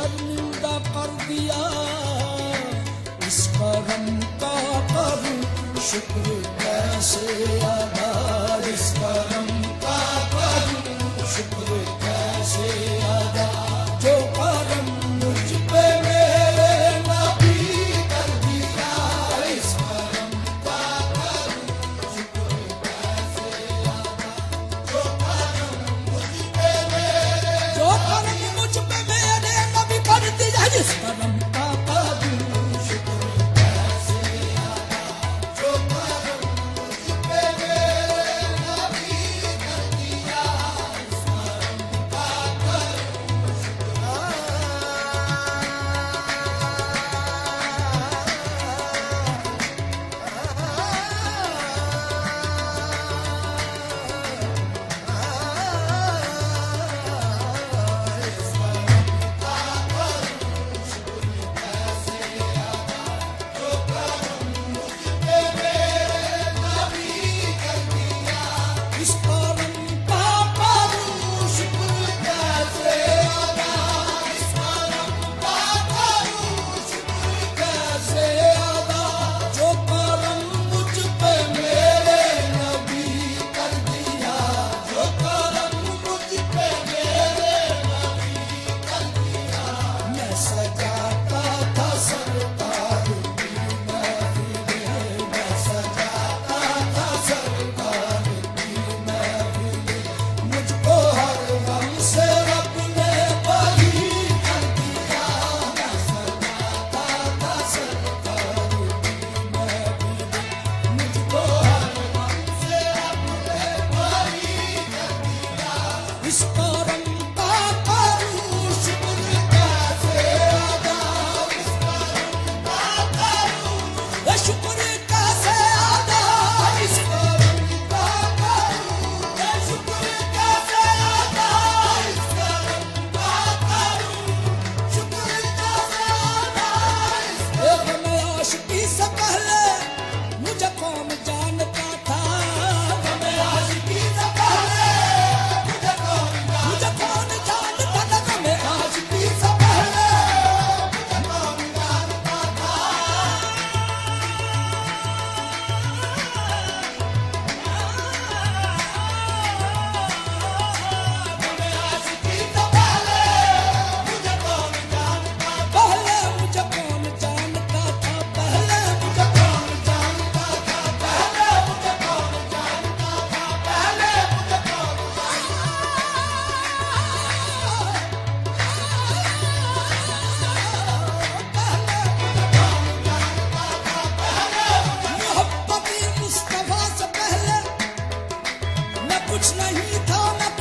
शर्मिंदा कर दिया। इस पर का करूँ शुक्र कैसे आधार इस पर कुछ नहीं था ना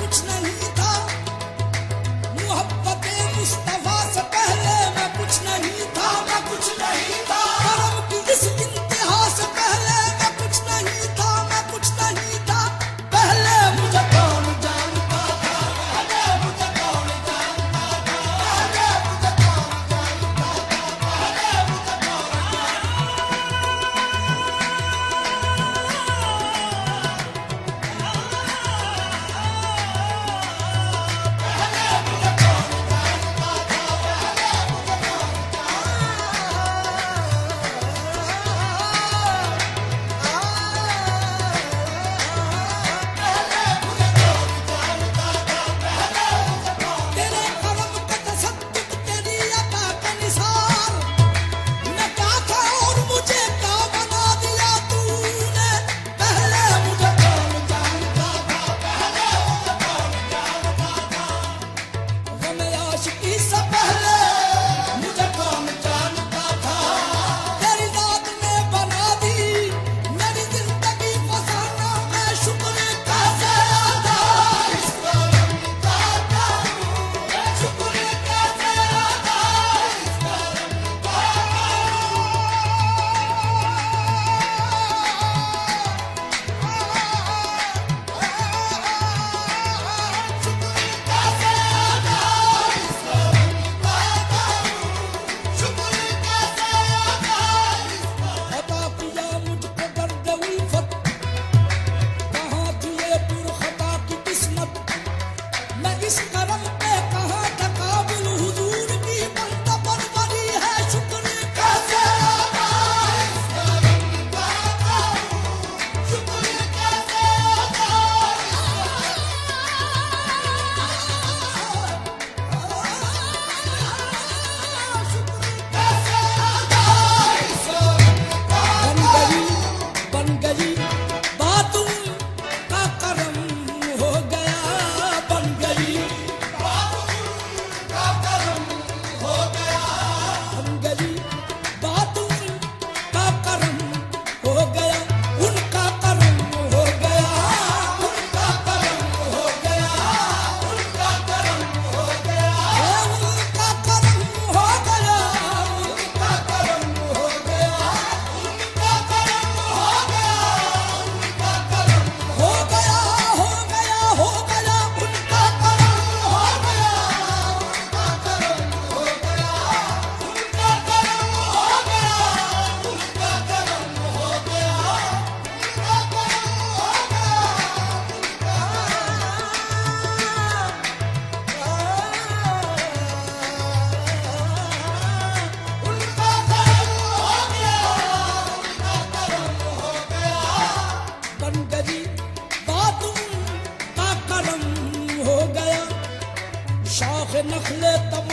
くれた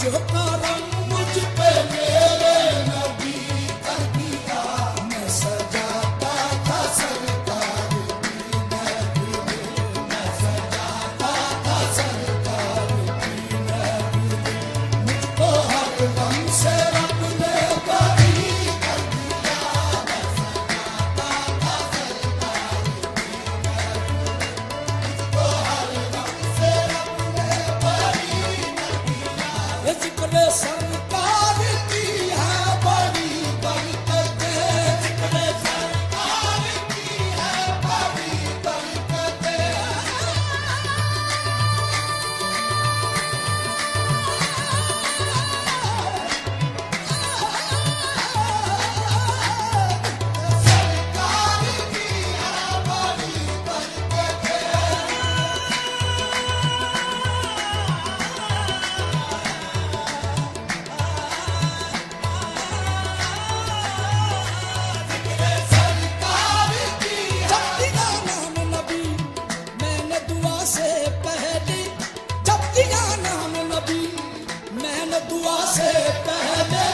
दिया जो दुआ से पहले